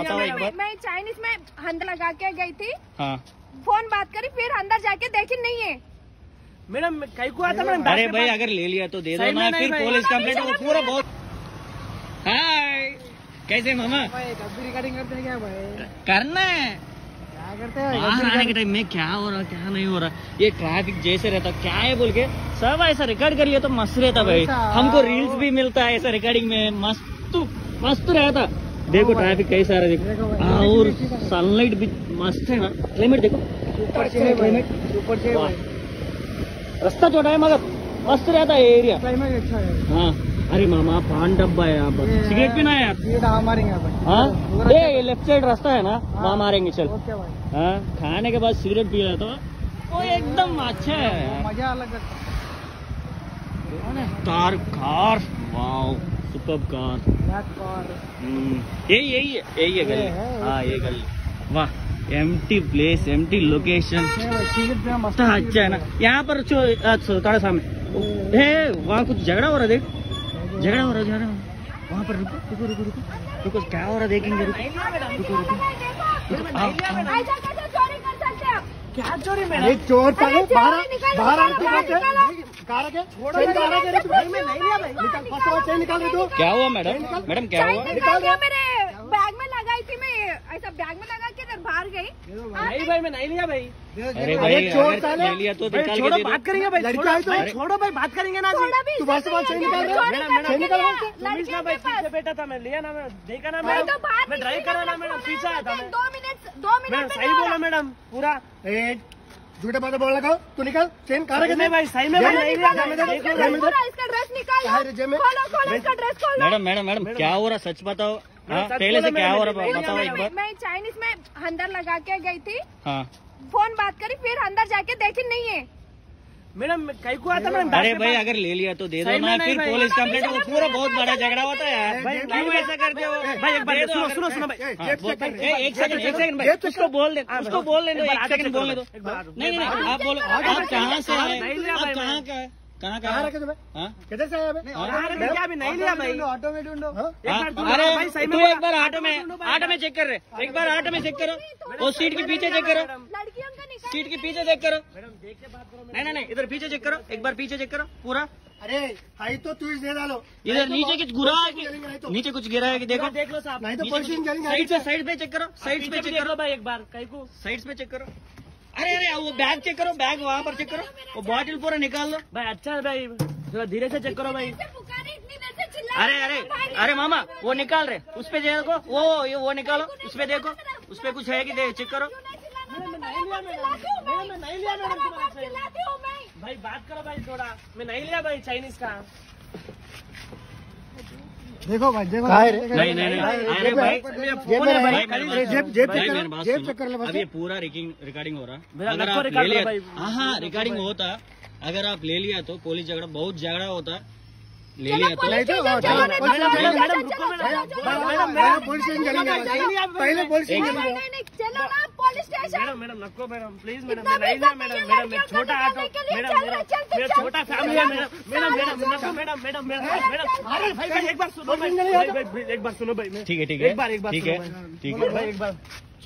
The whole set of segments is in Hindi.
बताओ एक बार मैं चाइनीज़ में हंद लगा के गई थी। हाँ। फ़ोन बात करी फिर अंदर जाके देखी नहीं है। मैडम कई को आता मैडम? अरे भाई अगर ले लिया तो दे दो ना फिर पुलिस कंप्लेंट वो पूरा बहुत हाय कैसे मामा? रिकॉर्डिंग करते हैं क्या भाई? करना है। क्या करते बाहर आने के टाइम में क्या हो रहा क्या नहीं हो रहा? ये ट्रैफ़िक जैसे रहता क्या है बोल के? सब ऐसा रिकॉर्ड कर लिया तो मस्त रहता भाई। हमको रील्स भी मिलता है ऐसा रिकॉर्डिंग में मस्त मस्त रहता। देखो ट्रैफ़िक कैसा रहा देखो। हाँ, और सनलाइट भी मस्त है ना। क्लाइमेट देखो। रास्ता छोटा है मगर मस्त रहता है एरिया क्लाइमेट अच्छा है। हाँ। अरे मामा पान डब्बा है यहाँ पर। सिगरेट पीना है यार? मारेंगे हाँ? ये लेफ़्ट साइड रास्ता है ना? वहाँ मारेंगे चल। हाँ खाने के बाद सिगरेट पी रहा तो वो एकदम अच्छा है। मज़ा अलग लगता car car. Wow super car यही यही है यही है गली। हाँ ये गली। वाह एम्प्टी प्लेस एम्प्टी लोकेशन अच्छा है ना। यहाँ पर जो अच्छा, थोड़ा सामने। है वहाँ कुछ झगड़ा हो रहा है, देख। झगड़ा हो रहा है, झगड़ा रहा वहाँ पर रुको रुको रुको रुको। रुको क्या हो रहा है, देखेंगे रुको। रुको रुको। आओ, आओ। ऐसा कैसे चोरी कर सकते आप? क्या चोरी चोर बाहर बाहर तू तू। क्या हुआ मैडम? मैडम क्या हुआ? मेरे बैग में लगाई थी मैं। ऐसा बैग में लगा के बाहर गई। नहीं भाई मैं नहीं लिया भाई। अरे भाई ले लिया तो भाई निकाल के छोड़ो बात करेंगे भाई लड़का छोड़ो है तो- भाई, छोड़ो भाई बात करेंगे ना तू बात से सही निकाल रहा है? ना भाई पीछे बैठा था मैं लिया ना मैं देखा ना मैं मैडम। तो मैं ड्राइव कर रहा ना मैडम पीछे आया था मैं। दो मिनट दो मिनट सही बोला मैडम पूरा। झूठे बातें बोल रखा तू निकल। चेन कहा रखे भाई सही में है मैडम मैडम मैडम क्या हो रहा सच बताओ। हाँ पहले से क्या हो रहा है? बताओ एक मैं, बार। मैं चाइनीज़ में अंदर लगा के गई थी। हाँ। फ़ोन बात करी फिर अंदर जाके देखी नहीं है। मैडम कई को आता मैडम अरे भाई अगर ले लिया तो दे दो ना फिर। पुलिस कंप्लेंट वो पूरा बहुत बड़ा झगड़ा होता है यार। भाई, क्यों ऐसा करते हो भाई, एक बार सुनो, सुनो, सुनो भाई। हाँ, एक सेकंड एक सेकंड भाई। उसको बोल दे हाँ, उसको बोल लेने दो एक सेकंड बोलने दो। नहीं नहीं आप बोलो आप कहाँ से आए? आप कहाँ। का है? कहाँ कहाँ? है रखे तुम्हें हाँ? किधर से आया कहाँ अभी नहीं लिया भाई। ऑटो में ढूंढो। हाँ? एक बार अरे भाई, सही में तू एक बार ऑटो में ऑटो में चेक कर रहे एक बार ऑटो में चेक करो। वो सीट के पीछे चेक करो। लड़कियों का निकाल सीट के पीछे चेक करो। नहीं नहीं नहीं इधर पीछे चेक करो एक बार पीछे चेक करो पूरा। अरे हाई तो तू दे डालो। इधर नीचे कुछ गिरा है तो। नीचे कुछ गिरा है कि देखो। देख लो साहब नहीं तो साइड पे साइड पे चेक करो साइड पे चेक करो। भाई एक बार कई को। साइड पे चेक करो। अरे अरे वो बैग चेक करो बैग वहाँ पर चेक करो। वो बॉटल पूरा निकाल लो। भाई अच्छा है भाई। थोड़ा धीरे से चेक करो भाई। पुकारे इतनी देर से चिल्ला अरे अरे अरे मामा वो निकाल रहे उस पे देखो वो ये वो निकालो। उस पे देखो उस पे कुछ है कि दे चेक करो। भाई बात करो भाई थोड़ा। मैं नहीं लिया भाई चाइनीज़ का। देखो भाई देखो नहीं नहीं नहीं अरे भाई जेब जेब जेब चेक कर ले ये पूरा रिकॉर्डिंग रिकॉर्डिंग हो रहा अगर आप ले लिया हाँ हाँ रिकॉर्डिंग होता अगर आप ले लिया तो पुलिस झगड़ा बहुत झगड़ा होता ले लिया तो तो हाँ, पुलिस स्टेशन चलेंगे पहले police station station madam madam नको मैडम प्लीज़ मैडम मैं नहीं भी मैडम मैडम मैं छोटा ऑटो मैडम मेरा चल। छोटा फैमिली है मैडम मैडम मैडम नको मैडम मैडम मैडम मैडम अरे भाई भाई एक बार सुनो भाई भाई भाई, भाई, एक बार सुनो भाई मैं ठीक है ठीक है। एक बार एक बार ठीक है ठीक है। भाई एक बार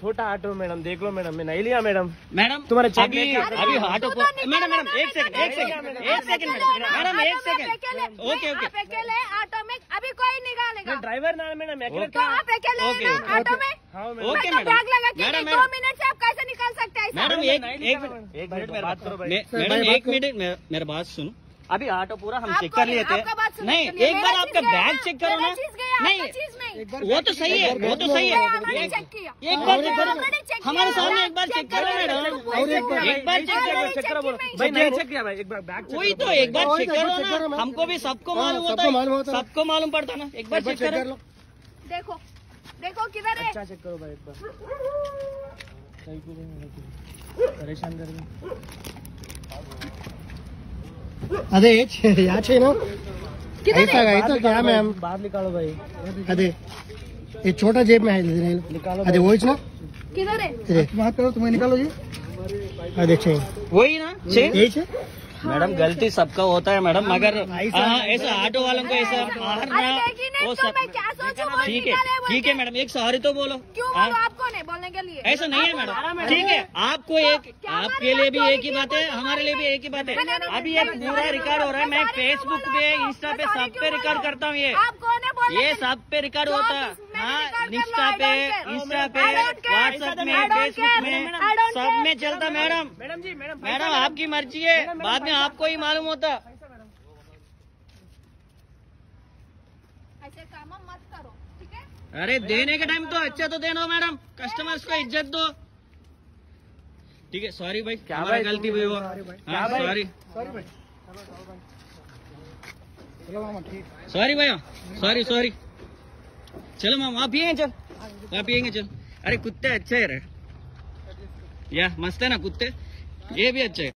छोटा ऑटो मैडम देख लो मैडम मैं नहीं लिया मैडम। मैडम तुम्हारे चेक अभी अभी ऑटो को मैडम मैडम एक सेकंड एक सेकंड एक सेकंड मैडम एक सेकंड। Okay okay. आप अकेले ऑटो में अभी कोई निकालेगा। ड्राइवर ना मैडम अकेले तो आप अकेले ओके, ऑटो में? हाँ मैडम ओके तो मैडम। लगा के मैडम दो मिनट से आप कैसे निकाल सकते हैं ऐसा? मैडम एक एक मिनट मैडम। एक मिनट मेरा बात करो भाई। मैडम एक मिनट मे- मेरा बात सुनो अभी ऑटो पूरा हम चेक कर लिए थे बात सुनने नहीं एक बार आपका बैग चेक करो ना नहीं आपका चीज़ नहीं वो तो सही है वो तो सही है एक बार चेक करो। हमारे सामने एक बार चेक करो मैडम एक बार चेक करो चेक करो भाई नहीं, नहीं चेक किया भाई एक बार बैग चेक वही तो एक बार चेक तो, करो ना हमको भी सबको हाँ, मालूम होता सबको मालूम है सबको मालूम पड़ता ना एक बार चेक कर देखो देखो किधर है अच्छा चेक करो भाई एक बार। परेशान कर अरे छे ना ऐसा तो क्या मैम बाहर निकालो भाई। अरे ये छोटा जेब में है निकालो अरे वो ना? किधर है? करो तुम्हें निकालो जी। अरे वही ना यही मैडम गलती सबका होता है मैडम मगर हाँ ऐसा ऑटो वालों को ऐसा मारना वो तो सब ठीक है ठीक है मैडम एक सॉरी तो बोलो। क्यों हाँ? बोलो आपको नहीं बोलने के लिए? ऐसा नहीं है मैडम ठीक है आपको एक आपके लिए भी एक ही बात है हमारे लिए भी एक ही बात है। अभी एक पूरा रिकॉर्ड हो रहा है मैं फेसबुक पे इंस्टा पे सब पे रिकॉर्ड करता हूँ ये। है ये सब पे रिकॉर्ड होता हाँ। इंस्टा पे इंस्टा पे. व्हाट्सएप में फेसबुक में सब में चलता madam. Madam ji madam madam आपकी मर्ज़ी है। बाद में आपको ही मालूम होता। ऐसे काम मत करो ठीक है? अरे देने के टाइम तो अच्छा तो देना मैडम। कस्टमर्स को इज़्ज़त दो। ठीक है सॉरी भाई क्या हमारा गलती हुई वो। हाँ सॉरी सॉरी भाई। सॉरी भैया सॉरी सॉरी चलो मैम वहाँ पियेंगे, चल। वहाँ पियेंगे, चल। अरे, कुत्ते अच्छे है रे। या, मस्त है ना, कुत्ते? ये भी अच्छे है।